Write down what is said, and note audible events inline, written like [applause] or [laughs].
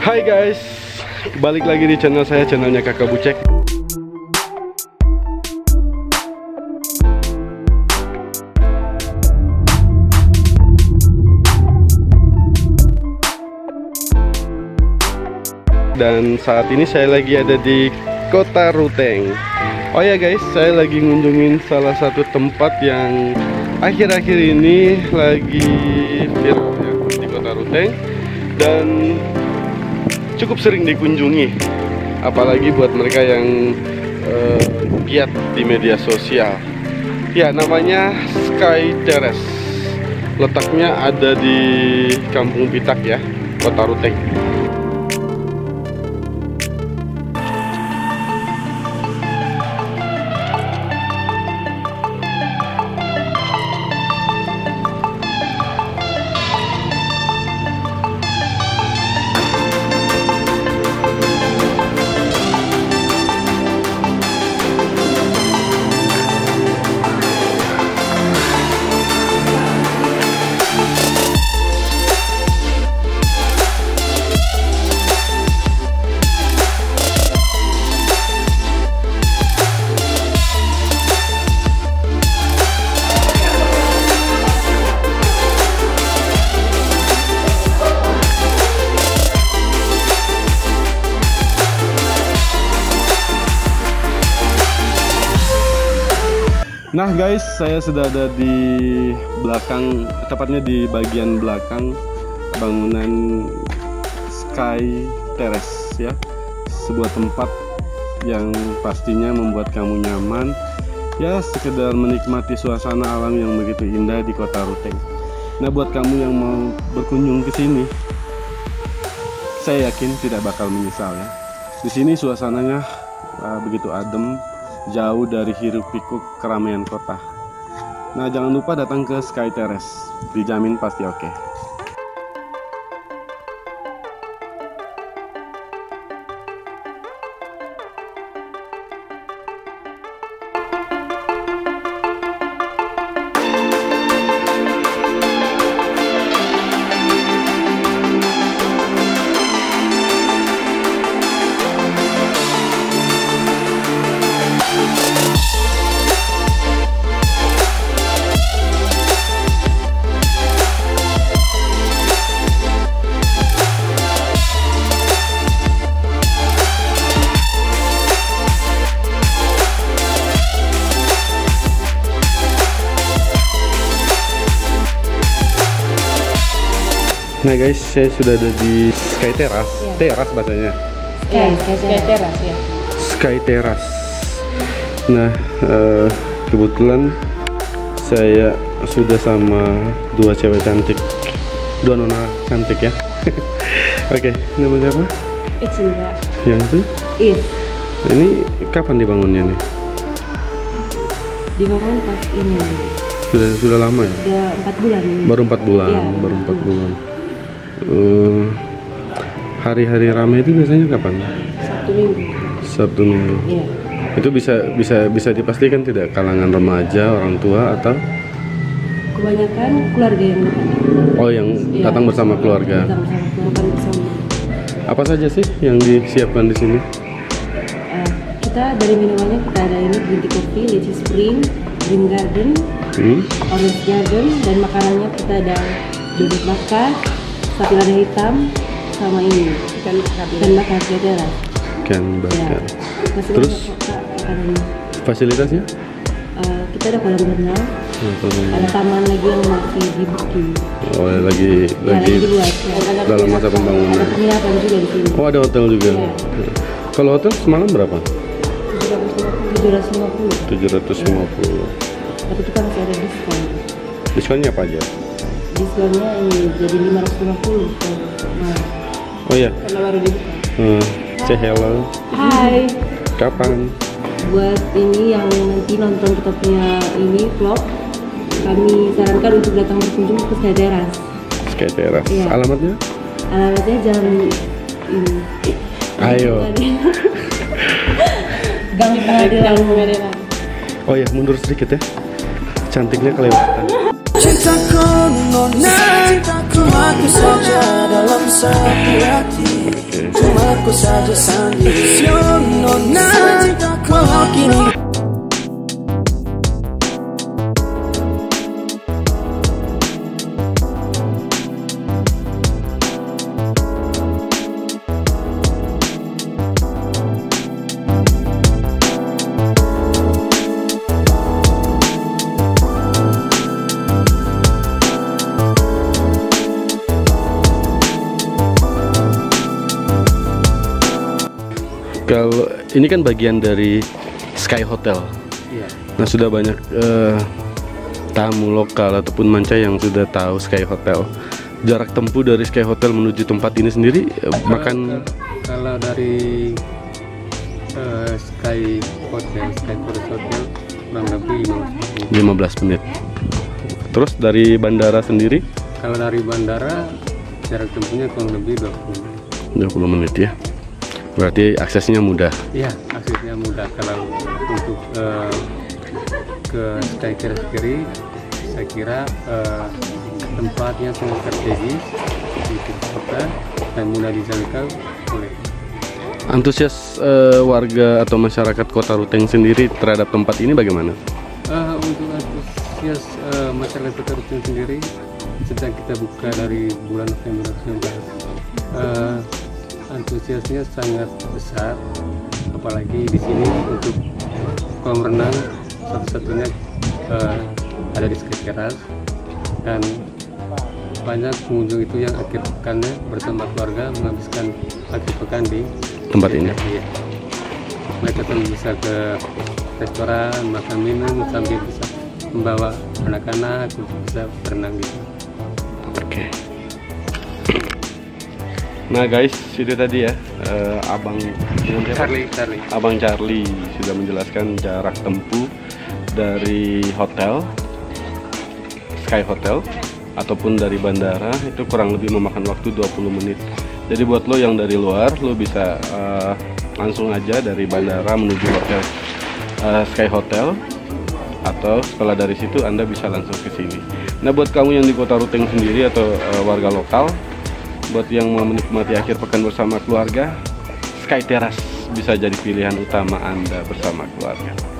Hai guys, balik lagi di channel saya, channelnya Kakak Bucek. Dan saat ini saya lagi ada di Kota Ruteng. Oh ya guys, saya lagi ngunjungin salah satu tempat yang akhir-akhir ini lagi viral di Kota Ruteng dan cukup sering dikunjungi apalagi buat mereka yang uh, giat di media sosial. Ya namanya Sky Terrace. Letaknya ada di Kampung Pitak ya Kota Ruteng Nah guys, saya sudah ada di belakang, tepatnya di bagian belakang bangunan Sky Terrace ya. Sebuah tempat yang pastinya membuat kamu nyaman. Ya, sekedar menikmati suasana alam yang begitu indah di Kota Ruteng. Nah, buat kamu yang mau berkunjung ke sini, saya yakin tidak bakal menyesal ya. Di sini suasananya uh, begitu adem, jauh dari hiruk pikuk keramaian kota. Nah, jangan lupa datang ke Sky Terrace, dijamin pasti oke. Okay. Nah guys, saya sudah ada di Sky Terrace, ya. teras bahasanya. Sky, Sky, Sky Terrace ya. Sky Terrace. Nah, uh, kebetulan saya sudah sama dua cewek cantik, dua nona cantik ya. [laughs] Oke, okay, nama siapa? Icinda. Yang itu? Is. Ini kapan dibangunnya nih? Dibangun pas ini. Sudah sudah lama ya? Sudah empat bulan. Baru empat bulan, ya, baru empat bulan. Hari-hari uh, ramai itu biasanya kapan? Sabtu minggu. Sabtu minggu. Iya. Itu bisa bisa bisa dipastikan tidak kalangan remaja, orang tua atau? Kebanyakan keluarga yang datang. Oh, yang ya, datang bersama keluarga. Datang bersama bersama. Apa saja sih yang disiapkan di sini? Uh, kita dari minumannya kita ada ini green tea coffee, lychee spring, green garden, hmm? orange garden, dan makanannya kita ada duduk bakar, sapi lada hitam sama ini. Ikan bakar ikan bakar jadara ikan bakar ya. terus? Fasilitasnya? Uh, kita ada kolam renang. Hmm. ada taman lagi yang masih dibikin oh lagi ya, lagi, dibuat ya. dalam masa pembangunan. ada penginapan juga di sini. Oh ada hotel juga? Ya. kalau hotel semalam berapa? 750 750 ya. tapi kita masih ada diskon. Diskonnya apa aja diskonnya ini jadi 550 nah, oh iya. karena baru dibuka hmm, say hello. Hai. Kapan? Buat ini yang nanti nonton kita punya ini vlog kami sarankan untuk datang berkunjung ke Sky Teras. Sky Teras. Iya. alamatnya? Alamatnya jalan ini. Ayo. Gang Pengadilan [laughs] Oh ya mundur sedikit ya. Cantiknya kelewatan Cintaku nona Cintaku aku saja dalam satu hati aku saja sendiri Nona Walau kini Kalau ini kan bagian dari Sky Hotel. Iya. Nah sudah banyak eh, tamu lokal ataupun manca yang sudah tahu Sky Hotel. Jarak tempuh dari Sky Hotel menuju tempat ini sendiri eh, makan Kalau dari eh, Sky Hotel, Sky Forest Hotel kurang lebih 15 menit. 15 menit. Terus dari bandara sendiri Kalau dari bandara jarak tempuhnya kurang lebih 20 menit. 20 menit ya. Berarti aksesnya mudah. Iya, aksesnya mudah kalau untuk eh, ke Sky Terrace kiri saya kira eh, tempatnya sangat strategis di kota dan mudah dijangkau oleh Antusias eh, warga atau masyarakat Kota Ruteng sendiri terhadap tempat ini bagaimana? Eh, untuk antusias eh, masyarakat Kota Ruteng sendiri sejak kita buka dari bulan November 2019 eh, antusiasnya sangat besar apalagi di sini untuk kolam renang satu-satunya eh, ada di Terrace dan banyak pengunjung itu yang akhir pekannya bersama keluarga menghabiskan akhir pekan di Tempat ini. Iya. Mereka pun bisa ke restoran, makan minum sambil bisa membawa anak-anak untuk bisa berenang gitu. Oke. Nah guys, itu tadi ya eh, abang? Charlie, Charlie. Abang Charlie sudah menjelaskan jarak tempuh dari hotel Sky Hotel ataupun dari bandara itu kurang lebih memakan waktu 20 menit. Jadi buat lo yang dari luar lo bisa eh, langsung aja dari bandara menuju hotel eh, Sky Hotel atau setelah dari situ Anda bisa langsung ke sini. Nah, buat kamu yang di Kota Ruteng sendiri atau eh, warga lokal buat yang mau menikmati akhir pekan bersama keluarga, Sky Terrace bisa jadi pilihan utama Anda bersama keluarga.